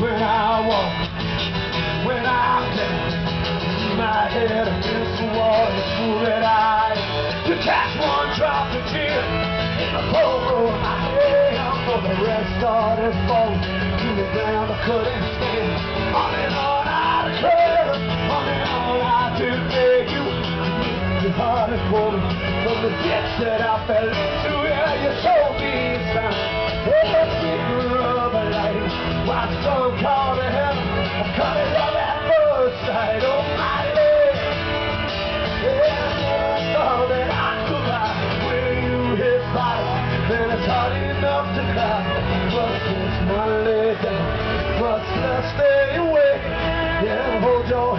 when I walk, when I dance. My head against the wall, it's foolish eyes. To catch one drop of tear in the pole of my hand. For the rest started falling to the ground. I couldn't stand. On and on I declare, on and on I beg you. You heart is for from the ditch that I fell into. Yeah, you some call to heaven? I cut it off at first sight. Oh, my Lord. Yeah, I saw that I could lie when you hit bottom. Then it's hard enough to cry. But it's not lay down. Must not stay away. Yeah, hold your